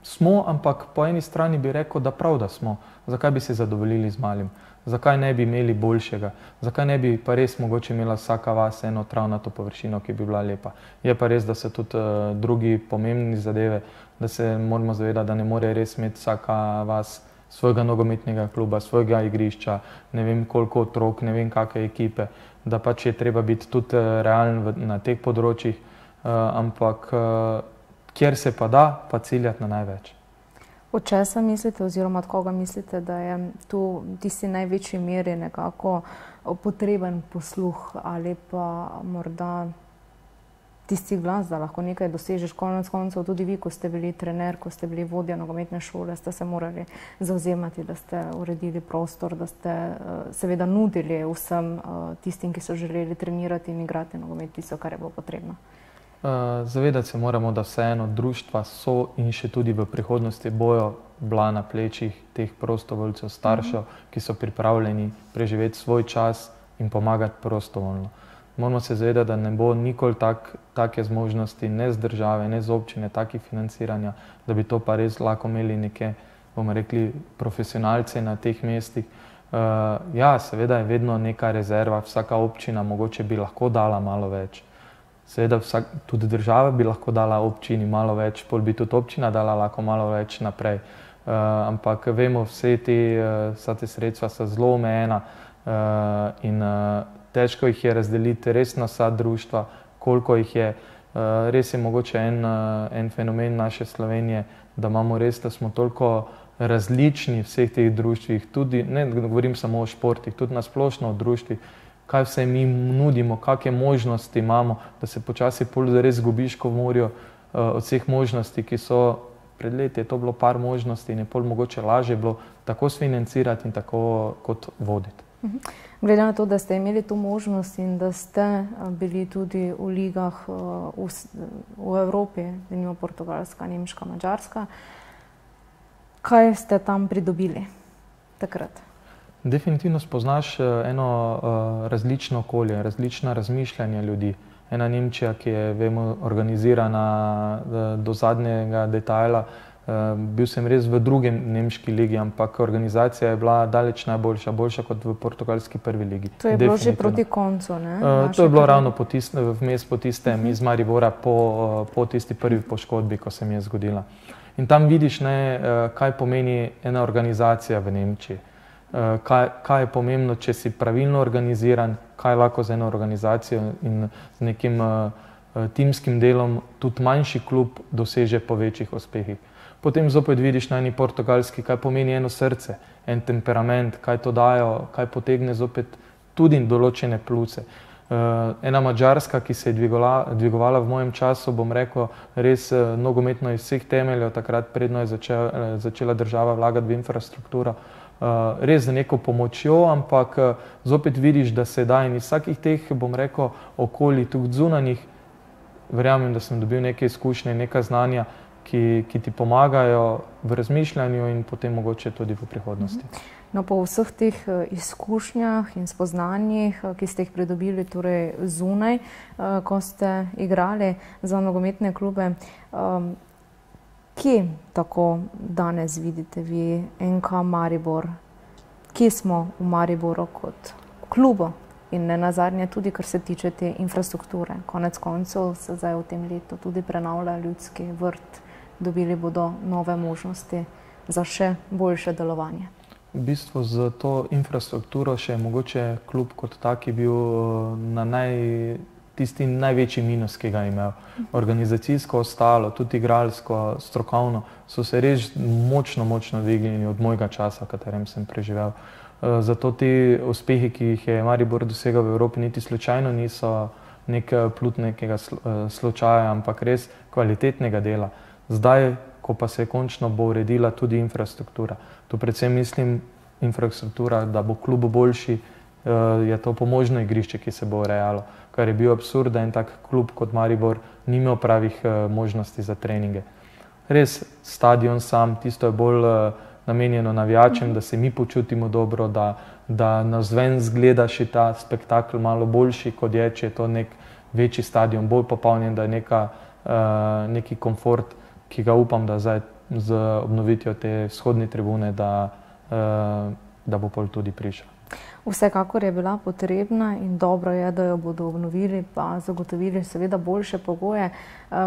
smo, ampak po eni strani bi rekel, da prav, da smo. Zakaj bi se zadovoljili z malim? Uh, zakaj ne bi imeli boljšega, zakaj ne bi pa res mogoče imela vsaka vas eno travnato površino, ki bi bila lepa. Je pa res, da so tudi uh, drugi pomembni zadeve, da se moramo zavedati, da ne more res imeti vsaka vas svojega nogometnega kluba, svojega igrišča, ne vem koliko otrok, ne vem kakšne ekipe, da pač je treba biti tudi uh, realen v, na teh področjih, uh, ampak uh, kjer se pa da, pa ciljati na največ. Od česa mislite, oziroma od koga mislite, da je tu tisti največji meri nekako potreben posluh ali pa morda tisti glas, da lahko nekaj dosežeš. Konec koncev tudi vi, ko ste bili trener, ko ste bili vodja nogometne šole, ste se morali zauzemati, da ste uredili prostor, da ste eh, seveda nudili vsem eh, tistim, ki so želeli trenirati in igrati nogomet, tisto, kar je bilo potrebno. Eh, zavedati se moramo, da vseeno društva so in še tudi v prihodnosti bojo bila na plečih teh prostovoljcev, staršev, ki so pripravljeni preživeti svoj čas in pomagati prostovoljno. Moramo se zavedati, da ne bo nikoli tak, take zmožnosti, ne z države, ne z občine, takih financiranja, da bi to pa res lahko imeli neke, bomo rekli, profesionalce na teh mestih. Uh, ja, seveda je vedno neka rezerva, vsaka občina mogoče bi lahko dala malo več. Seveda, vsak, tudi država bi lahko dala občini malo več, pol bi tudi občina dala lahko malo več naprej. Uh, ampak vemo, vse te, uh, te sredstva so zelo omejena uh, in uh, težko jih je razdeliti res na vsa društva, koliko jih je. Uh, res je mogoče en, uh, en fenomen naše Slovenije, da imamo res, da smo toliko različni v vseh teh društvih, tudi ne govorim samo o športih, tudi na splošno o društvih kaj vse mi nudimo, kakšne možnosti imamo, da se počasi res zgubiš, ko morijo uh, od vseh možnosti, ki so pred leti. Je to bilo par možnosti in je pol mogoče lažje bilo tako sfinancirati in tako kot voditi. Mhm. Glede na to, da ste imeli to možnost in da ste eh, bili tudi v ligah eh, v, v Evropi, da nima Portugalska, Nemška, Mačarska, kaj ste tam pridobili takrat? Definitivno spoznaš eh, eno uh, različno okolje, različna razmišljanja ljudi. Ena Nemčija, ki je vemo, organizirana uh, do zadnjega detajla. Uh, bil sem res v drugem nemški ligi, ampak organizacija je bila daleč najboljša, boljša kot v portugalski prvi ligi. To je bilo že proti koncu. Uh, to je bilo ravno po tiste, vmes po tistem mhm. iz Maribora, po, po tisti prvi poškodbi, ko se mi je zgodila. In tam vidiš, ne, kaj pomeni ena organizacija v Nemčiji. Eh, kaj, kaj je pomembno, če si pravilno organiziran, kaj lahko z eno organizacijo in z nekim uh, timskim delom tudi manjši klub doseže po večjih uspehih. Potem zopet vidiš na eni portugalski, kaj pomeni eno srce, en temperament, kaj to dajo, kaj potegne zopet tudi določene pluse. Ena mačarska, ki se je dvigovala, dvigovala v mojem času, bom rekel, res nogometno iz vseh temeljev, takrat predno je začel, uh, začela država vlagati v infrastrukturo, uh, Eh, res z neko pomočjo, ampak eh, zopet vidiš, da se da in iz vsakih teh, bom rekel, okolij, tudi zunanjih, verjamem, da sem dobil neke izkušnje, neka znanja, ki, ki ti pomagajo v razmišljanju in potem mogoče tudi v prihodnosti. Mhm. No, po vseh teh eh, izkušnjah in spoznanjih, ki ste jih pridobili torej zunaj, ko ste igrali za nogometne klube, Kje tako danes vidite vi NK Maribor? Kje smo v Mariboru kot klubo in ne nazadnje tudi, kar se tiče te infrastrukture? Konec koncev se zdaj v tem letu tudi prenavlja ljudski vrt, dobili bodo nove možnosti za še boljše delovanje. V bistvu z to infrastrukturo še je mogoče klub kot taki bil eh, na naj tisti največji minus, ki ga je imel. Organizacijsko, ostalo, tudi igralsko, strokovno, so se res močno, močno dvignili od mojega časa, v katerem sem preživel. Eh, zato ti uspehi, ki jih je Maribor dosegal v Evropi, niti slučajno niso nek plut nekega slučaja, ampak res kvalitetnega dela. Zdaj, ko pa se končno bo uredila tudi infrastruktura, tu predvsem mislim infrastruktura, da bo klub boljši, je to pomožno igrišče, ki se bo urejalo, kar je bil absurd, da en tak klub kot Maribor ni imel pravih možnosti za treninge. Res stadion sam, tisto je bolj namenjeno navijačem, da se mi počutimo dobro, da, da navzven zgleda še ta spektakel malo boljši, kot je, če je to nek večji stadion, bolj popolnjen, da je neka, uh, neki komfort, ki ga upam, da zdaj z obnovitvijo te vzhodne tribune, da, uh, da bo pol tudi prišel. Vsekakor je bila potrebna in dobro je, da jo bodo obnovili, pa zagotovili seveda boljše pogoje. Uh,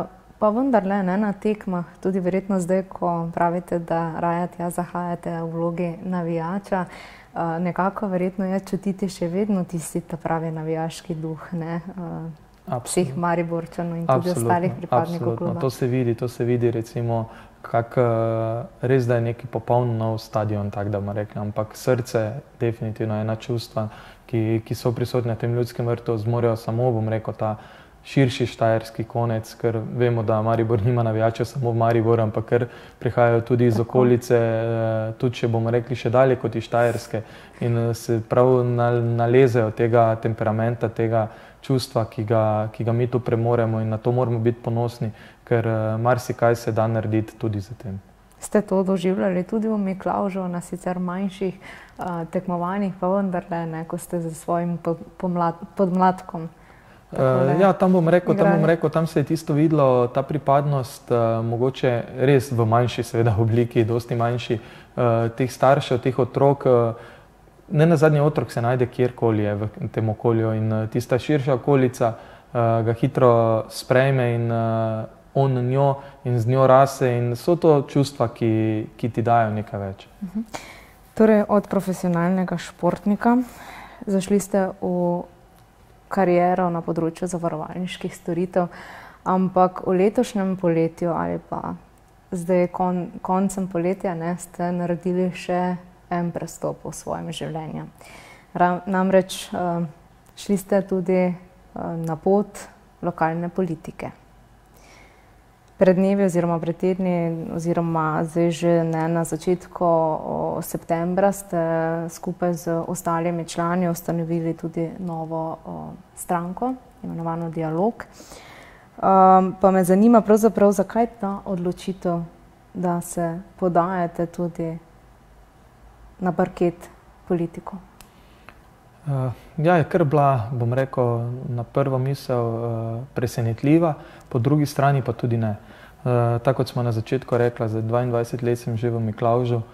Pa vendarle ne, na tekmah, tudi verjetno zdaj, ko pravite, da raje tja zahajate v vlogi navijača, uh, nekako verjetno je čutiti še vedno tisti ta pravi navijaški duh ne, uh, vseh Mariborčanov in tudi absolutno, ostalih pripadnikov kluba. To se vidi, to se vidi recimo, kak, uh, res da je neki popoln nov stadion, tak da bomo rekli, ampak srce definitivno je ena čustva, ki, ki so prisotne v tem ljudskem vrtu, zmorejo samo, bom rekel, ta širši štajerski konec, ker vemo, da Maribor nima navijačev samo v Maribor, ampak ker prihajajo tudi iz okolice, eh, tudi če bomo rekli še dalje kot iz Štajerske in eh, se prav nalezejo tega temperamenta, tega čustva, ki ga, ki ga mi tu premoremo in na to moramo biti ponosni, ker eh, marsikaj se da narediti tudi za tem. Ste to doživljali tudi v Miklaužu na sicer manjših uh, tekmovanjih, pa vendarle, ne, ko ste za svojim podmladkom? Pod Uh, ja, tam bom, rekel, tam bom rekel, tam se je tisto videlo, ta pripadnost, uh, mogoče res v manjši, seveda, obliki, dosti manjši, uh, teh staršev, teh otrok. Uh, ne na zadnji otrok se najde kjerkoli v tem okolju in uh, tista širša okolica uh, ga hitro sprejme in uh, on njo in z njo rase in so to čustva, ki, ki ti dajo nekaj več. Mhm. Torej, od profesionalnega športnika zašli ste v kariero na področju zavarovalniških storitev, ampak v letošnjem poletju ali pa zdaj kon, koncem poletja ne, ste naredili še en prestop v svojem življenju. Namreč uh, šli ste tudi uh, na pot lokalne politike pred dnevi oziroma pred tedni oziroma zdaj že ne na začetku septembra ste skupaj z ostalimi člani ustanovili tudi novo o, stranko, imenovano Dialog. Um, pa me zanima pravzaprav, zakaj ta odločitev, da se podajate tudi na parket politiko? Uh, ja, je kar bila, bom rekel, na prvo misel uh, presenetljiva, po drugi strani pa tudi ne. Uh, tako kot smo na začetku rekli, za 22 let sem že v Miklaužu, uh,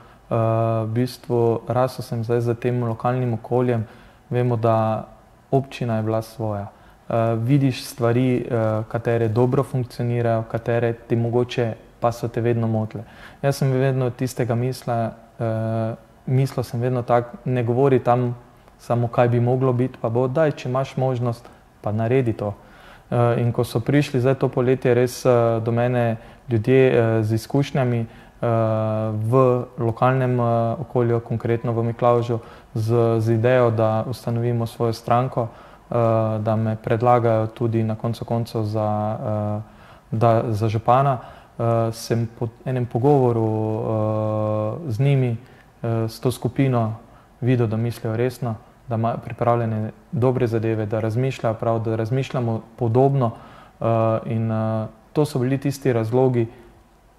v bistvu rasel sem zdaj za tem lokalnim okoljem, vemo, da občina je bila svoja. Uh, vidiš stvari, uh, katere dobro funkcionirajo, katere ti mogoče pa so te vedno motile. Jaz sem vedno tistega misla, uh, mislil sem vedno tako, ne govori tam samo, kaj bi moglo biti, pa bo, daj, če imaš možnost, pa naredi to. Eh, in ko so prišli zdaj to poletje res eh, do mene ljudje eh, z izkušnjami v lokalnem okolju, konkretno v Miklaužu, z, z idejo, da ustanovimo svojo stranko, da me predlagajo tudi na koncu koncev za, da, za župana, sem po enem pogovoru z njimi, s to skupino, videl, da mislijo resno da imajo pripravljene dobre zadeve, da razmišljajo prav, da razmišljamo podobno. Uh, in uh, to so bili tisti razlogi,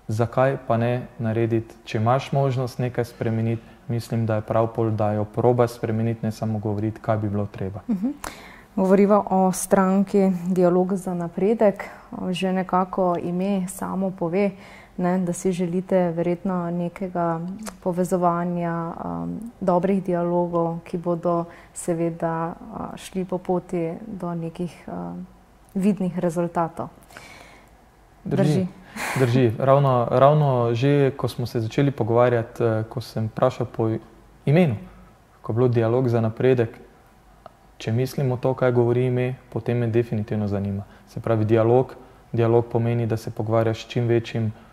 zakaj pa ne narediti, če imaš možnost nekaj spremeniti, mislim, da je prav pol, da jo proba spremeniti, ne samo govoriti, kaj bi bilo treba. Uh mhm. -huh. Govoriva o stranki Dialog za napredek, že nekako ime samo pove. Ne, da si želite verjetno nekega povezovanja, um, dobrih dialogov, ki bodo seveda uh, šli po poti do nekih uh, vidnih rezultatov. Drži. Drži. Drži. Ravno, ravno že, ko smo se začeli pogovarjati, uh, ko sem vprašal po imenu, ko je bilo dialog za napredek, če mislimo to, kaj govori ime, potem me definitivno zanima. Se pravi, dialog, dialog pomeni, da se pogovarjaš s čim večjim uh,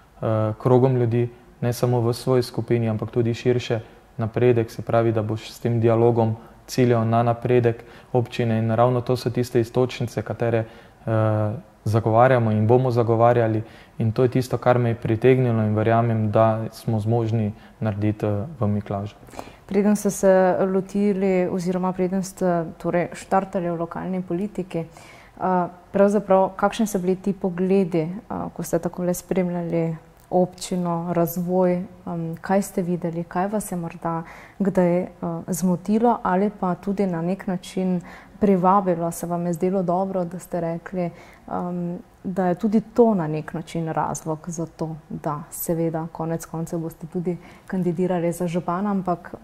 krogom ljudi, ne samo v svoji skupini, ampak tudi širše napredek, se pravi, da boš s tem dialogom ciljev na napredek občine in ravno to so tiste istočnice, katere zagovarjamo in bomo zagovarjali in to je tisto, kar me je pritegnilo in verjamem, da smo zmožni narediti v Miklaužu. Preden ste se lotili oziroma preden ste torej štartali v lokalni politiki, pravzaprav kakšni so bili ti pogledi, ko ste takole spremljali občino, razvoj, kaj ste videli, kaj vas je morda kdaj zmotilo ali pa tudi na nek način privabilo, se vam je zdelo dobro, da ste rekli, da je tudi to na nek način razlog za to, da seveda konec koncev boste tudi kandidirali za župana, ampak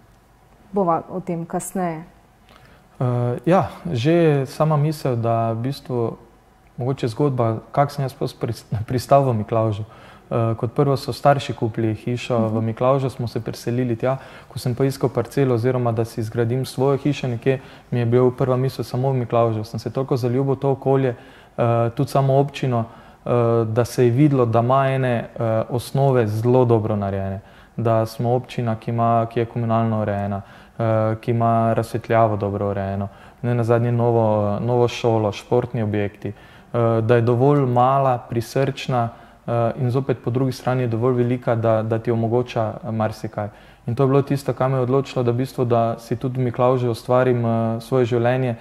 bova o tem kasneje. Ja, že sama misel, da v bistvu mogoče zgodba, kak sem jaz pristal v Miklaužu. Kot prvo so starši kupili hišo v Miklaužu, smo se preselili tja, ko sem pa iskal parcelo oziroma, da si zgradim svojo hišo nekje, mi je bil prva misel samo v Miklaužu. Sem se toliko zaljubil v to okolje, tudi samo občino, da se je videlo, da ima ene osnove zelo dobro narejene. Da smo občina, ki ima, ki je komunalno urejena, ki ima razsvetljavo dobro urejeno, nenazadnje novo, novo šolo, športni objekti, da je dovolj mala, prisrčna, in zopet po drugi strani je dovolj velika, da, da ti omogoča marsikaj. In to je bilo tisto, kar me je odločilo, da v bistvu, da si tudi v Miklaužu ustvarim svoje življenje,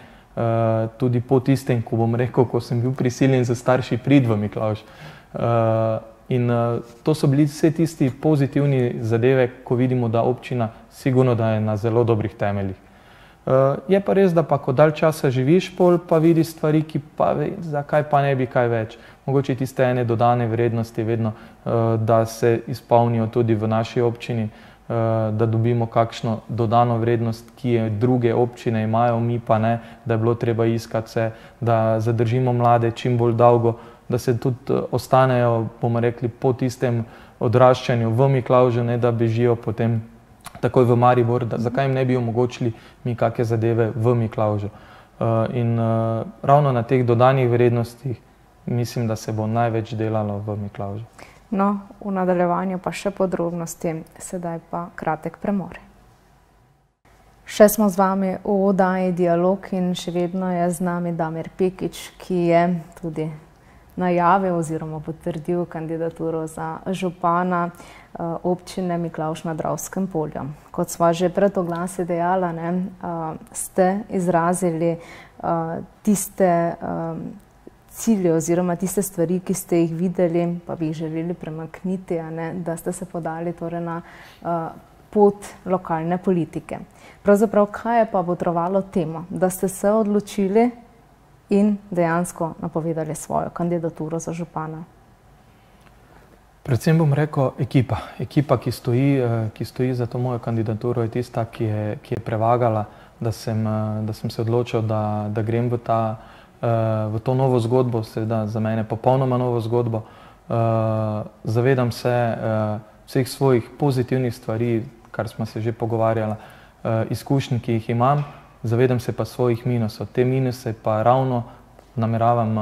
tudi po tistem, ko bom rekel, ko sem bil prisiljen s starši priti v Miklauž. In to so bili vse tisti pozitivni zadeve, ko vidimo, da občina sigurno, da je na zelo dobrih temeljih. Je pa res, da pa ko dalj časa živiš, pol pa vidiš stvari, ki pa zakaj pa ne bi kaj več. Mogoče tiste ene dodane vrednosti vedno, da se izpolnijo tudi v naši občini, da dobimo kakšno dodano vrednost, ki je druge občine imajo, mi pa ne, da je bilo treba iskati vse, da zadržimo mlade čim bolj dolgo, da se tudi ostanejo, bomo rekli, po tistem odraščanju v Miklaužu, ne da bežijo potem takoj v Maribor, da zakaj jim ne bi omogočili mi kake zadeve v Miklaužu. In ravno na teh dodanih vrednostih mislim, da se bo največ delalo v Miklaužu. No, v nadaljevanju pa še podrobnosti, sedaj pa kratek premor. Še smo z vami v oddaji Dialog in še vedno je z nami Damir Pekič, ki je tudi najavil oziroma potrdil kandidaturo za župana občine Miklauž na Dravskem polju. Kot sva že pred oglasi dejala, ne, ste izrazili tiste cilje oziroma tiste stvari, ki ste jih videli, pa bi jih želeli premakniti, a ne, da ste se podali torej na pot lokalne politike. Pravzaprav, kaj je pa botrovalo temu, da ste se odločili in dejansko napovedali svojo kandidaturo za župana? Predvsem bom rekel ekipa. Ekipa, ki stoji, ki stoji za to mojo kandidaturo, je tista, ki je, ki je prevagala, da sem, da sem se odločil, da, da grem v ta, v to novo zgodbo, seveda za mene popolnoma novo zgodbo. Zavedam se vseh svojih pozitivnih stvari, kar sva se že pogovarjala, izkušenj, ki jih imam, zavedam se pa svojih minusov. Te minuse pa ravno nameravam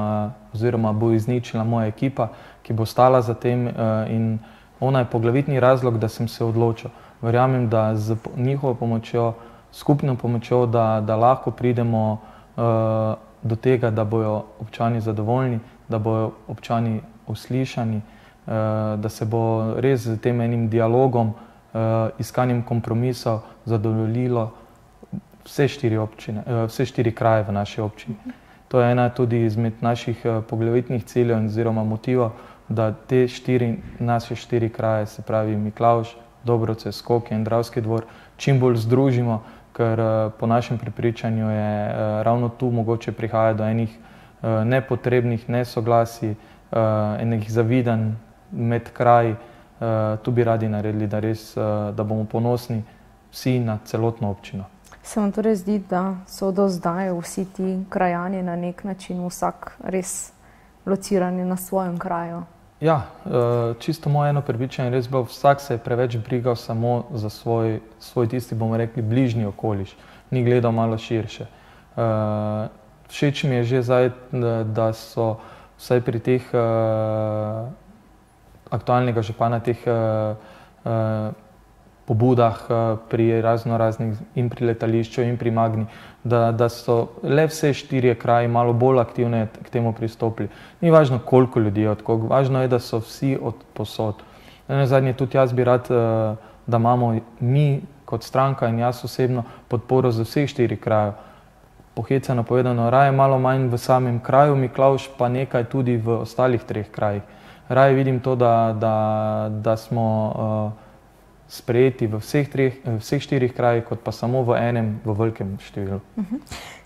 oziroma bo izničila moja ekipa, ki bo stala za tem in ona je poglavitni razlog, da sem se odločil. Verjamem, da z njihovo pomočjo, skupno pomočjo, da, da lahko pridemo do tega, da bojo občani zadovoljni, da bojo občani uslišani, da se bo res s tem enim dialogom, iskanjem kompromisov zadovoljilo vse štiri občine, vse štiri kraje v naši občini. To je ena tudi izmed naših poglavitnih ciljev oziroma motivov, da te štiri, naše štiri kraje, se pravi Miklavž, Dobrovce, Skokje in Dravski dvor, čim bolj združimo, ker po našem prepričanju je ravno tu mogoče prihaja do enih nepotrebnih nesoglasij, enih zavidanj med kraji. Tu bi radi naredili, da res, da bomo ponosni vsi na celotno občino. Se vam torej zdi, da so do zdaj vsi ti krajani na neki način vsak res locirani na svojem kraju? Ja, čisto moje eno prepričanje je res bilo, vsak se je preveč brigal samo za svoj, svoj tisti, bomo rekli, bližnji okoliš. Ni gledal malo širše. Všeč mi je že zdaj, da so vsaj pri teh aktualnega župana teh pobudah pri razno raznih in pri letališču in pri Magni, da, da so le vse štiri kraji malo bolj aktivne k temu pristopili. Ni važno, koliko ljudi je odkog, važno je, da so vsi od posod. Na zadnje tudi jaz bi rad, da imamo mi kot stranka in jaz osebno podporo za vseh štiri krajev. Poheceno povedano, raje malo manj v samem kraju Miklauš, pa nekaj tudi v ostalih treh krajih. Raje vidim to, da, da, da smo uh, sprejeti v vseh, treh, vseh štirih krajih, kot pa samo v enem, v velikem številu. Mhm.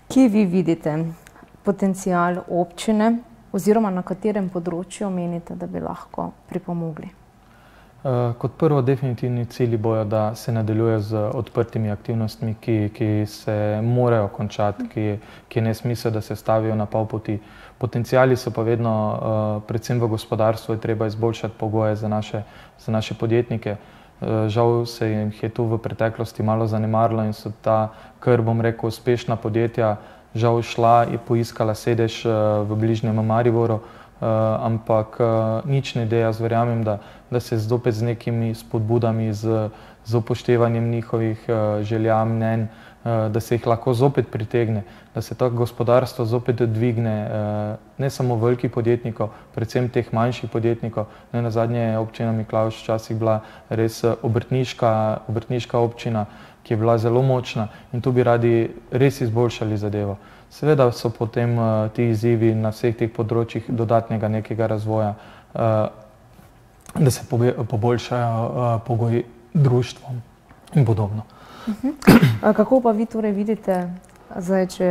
Kje vi vidite potencial občine, oziroma na katerem področju menite, da bi lahko pripomogli? Uh, kot prvo, definitivni cilji bojo, da se nadaljuje z odprtimi aktivnostmi, ki, ki se morajo končati, ki, ki je nesmisel, da se stavijo na pol poti. Potencijali so pa vedno, uh, predvsem v gospodarstvu, je treba izboljšati pogoje za naše, za naše podjetnike. Uh, Eh, žal se jih je tu v preteklosti malo zanemarilo in so ta, kar bom rekel, uspešna podjetja žal šla in poiskala sedež eh, v bližnjem Mariboru, eh, ampak nič ne deja, jaz verjamem, da, da se zopet z nekimi spodbudami, z, z upoštevanjem njihovih želja, mnen, Eh, da se jih lahko zopet pritegne, da se to gospodarstvo zopet dvigne, eh, ne samo velikih podjetnikov, predvsem teh manjših podjetnikov. Ne na zadnje je občina Miklaš včasih bila res eh, obrtniška, obrtniška občina, ki je bila zelo močna in tu bi radi res izboljšali zadevo. Seveda so potem ti izzivi na vseh teh področjih dodatnega nekega razvoja, da se poboljšajo pogoji društvom in podobno. Kako pa vi torej vidite, zdaj, če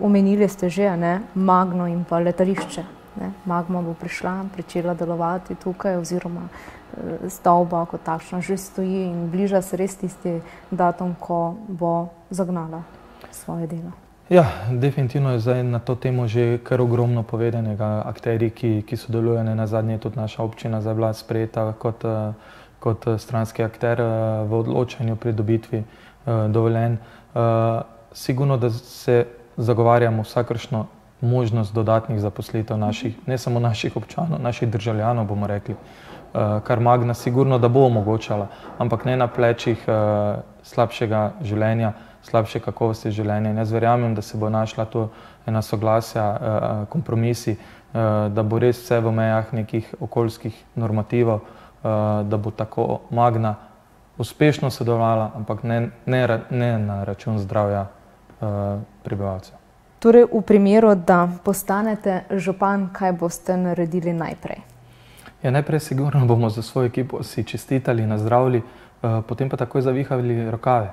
omenili ste že ne, Magno in pa letališče? Ne? Magma bo prišla, pričela delovati tukaj, oziroma eh, stavba kot takšna že stoji in bliža se res tisti datum, ko bo zagnala svoje delo. Ja, definitivno je zdaj na to temo že kar ogromno povedanega. Akteri, ki, ki sodelujejo, na zadnje tudi naša občina za vlad sprejeta kot, eh, kot stranski akter eh, v odločanju pri dobitvi uh, dovoljen. Sigurno, da se zagovarjamo vsakršno možnost dodatnih zaposlitev naših, ne samo naših občanov, naših državljanov, bomo rekli, uh, kar Magna sigurno, da bo omogočala, ampak ne na plečih uh, slabšega življenja, slabše kakovosti življenja. In jaz verjamem, da se bo našla tu ena soglasja, uh, kompromisi, da bo res vse v mejah nekih okoljskih normativov, da bo tako Magna uspešno sodelovala, ampak ne, ne, ne na račun zdravja prebivalcev. Torej, v primeru, da postanete župan, kaj boste naredili najprej? Ja, najprej, sigurno bomo za svojo ekipo si čestitali na zdravlji, uh, potem pa takoj zavihali rokave.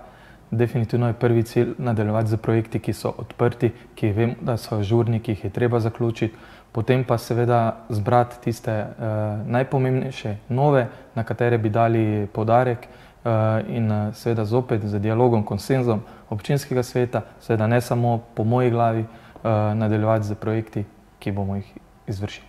Definitivno je prvi cilj nadaljevati z projekti, ki so odprti, ki vem, da so žurni, ki jih je treba zaključiti, potem pa seveda zbrati tiste uh, najpomembnejše, nove, na katere bi dali podarek, Eh, in eh, seveda zopet z dialogom, konsenzom občinskega sveta, seveda ne samo po moji glavi, eh, nadaljevati z projekti, ki bomo jih izvršili.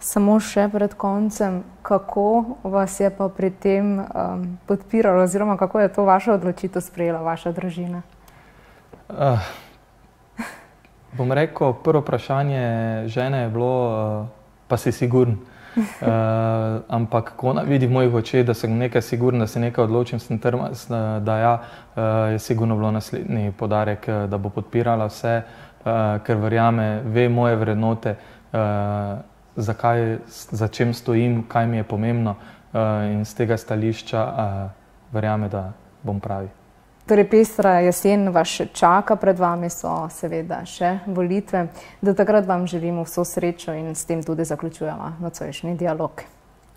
Samo še pred koncem, kako vas je pa pri tem um, podpiralo, oziroma kako je to vaša odločitev sprejela vaša družina? Uh, bom rekel, prvo vprašanje žene je bilo, uh, pa si siguren. Uh, ampak, ko ona vidi v mojih očeh, da sem nekaj siguren, da se nekaj odločim, sem trmast, da ja, uh, je sigurno bilo naslednji podarek, da bo podpirala vse, uh, ker verjame, ve moje vrednote, uh, zakaj, za čem stojim, kaj mi je pomembno uh, in z tega stališča uh, verjame, da bom pravi. Torej, pestra jesen vas še čaka, pred vami so seveda še volitve. Do takrat vam želimo vso srečo in s tem tudi zaključujemo nocojšnji dialog.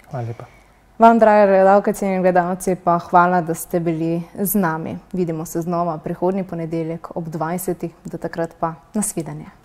Hvala lepa. Vam, drage gledalke in gledalci, pa hvala, da ste bili z nami. Vidimo se znova prihodnji ponedeljek ob 20. Do takrat pa nasvidenje.